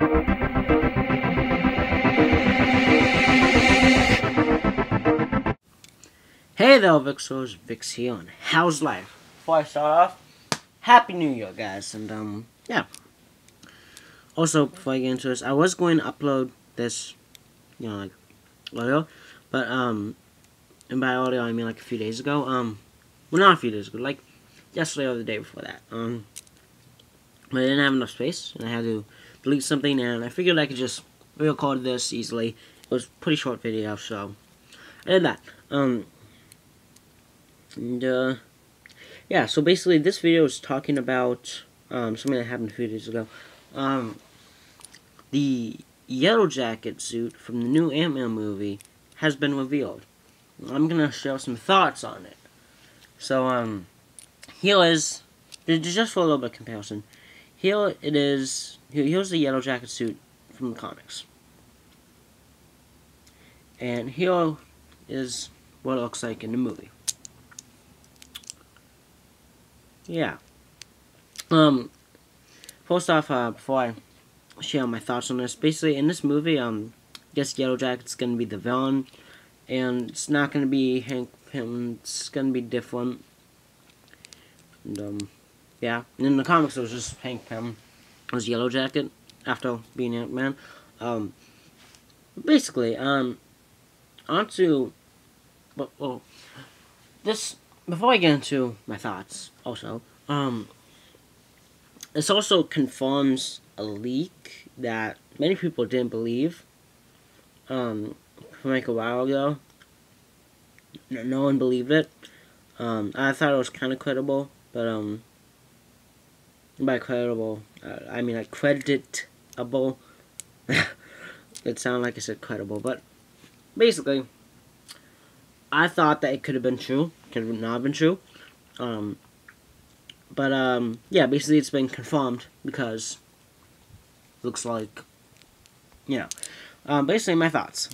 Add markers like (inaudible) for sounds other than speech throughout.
Hey there, Vixos, Vix here on How's Life? Before I start off, Happy New Year, guys, and, um, yeah. Also, before I get into this, I was going to upload this, you know, like, audio, but, um, and by audio, I mean, like, a few days ago, um, well, not a few days ago, like, yesterday or the day before that, um, but I didn't have enough space, and I had to delete something, and I figured I could just record this easily. It was pretty short video, so I did that. Um, and, uh, yeah, so basically this video is talking about, um, something that happened a few days ago. Um, the Yellowjacket suit from the new Ant-Man movie has been revealed. I'm gonna share some thoughts on it. So, um, here is, just for a little bit of comparison, here it is, here's the Yellowjacket suit from the comics. And here is what it looks like in the movie. yeah. Um, first off, uh, before I share my thoughts on this, basically in this movie, um, I guess Yellowjacket's gonna be the villain, and it's not gonna be Hank Pym. It's gonna be different. And um, yeah. And in the comics, it was just Hank Pym it was Yellowjacket after being Ant Man. Um, basically, um, onto, well, well, this before I get into my thoughts, also, um, this also confirms a leak that many people didn't believe, um, from like a while ago. No, no one believed it. Um, I thought it was kind of credible, but, um, by credible, uh, I mean, like, creditable. (laughs) it sounded like I said credible, but basically, I thought that it could have been true could have not been true. Um, but, um, yeah, basically it's been confirmed because looks like, you know. Um, basically, my thoughts.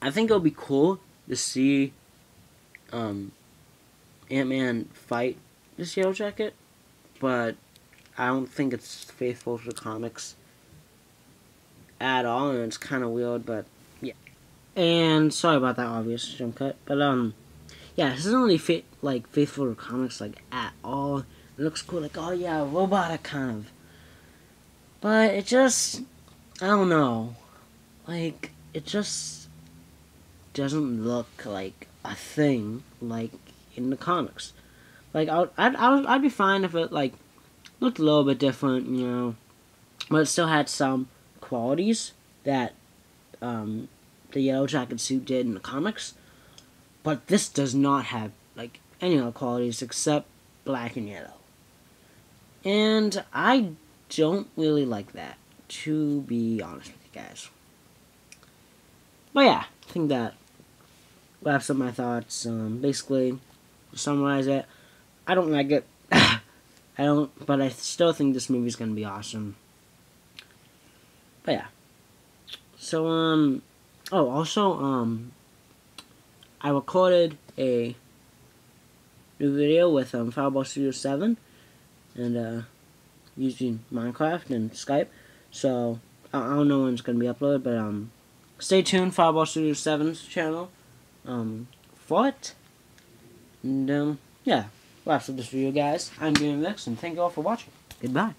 I think it'll be cool to see um, Ant-Man fight this Yellowjacket, but I don't think it's faithful to the comics at all, and it's kind of weird, but yeah. And sorry about that obvious jump cut, but um, yeah, this doesn't really fit like faithful to comics like at all. It looks cool, like oh yeah, robotic kind of. But it just, I don't know, like it just doesn't look like a thing like in the comics. Like I'd I'd I'd, I'd be fine if it like looked a little bit different, you know, but it still had some qualities that um, the Yellowjacket suit did in the comics. But this does not have like any other qualities except black and yellow. And I don't really like that, to be honest with you guys. But yeah, I think that wraps up my thoughts. Um, basically, to summarize it, I don't like it. (sighs) I don't, but I still think this movie's gonna be awesome. But yeah. So, um, oh, also, um, I recorded a new video with um, Fireball Studio 7 and uh, using Minecraft and Skype. So I, I don't know when it's to be uploaded, but um, stay tuned, Fireball Studio 7's channel um, for it. And um, yeah, that's up this video, guys. I'm Gaming Vix, and thank you all for watching. Goodbye.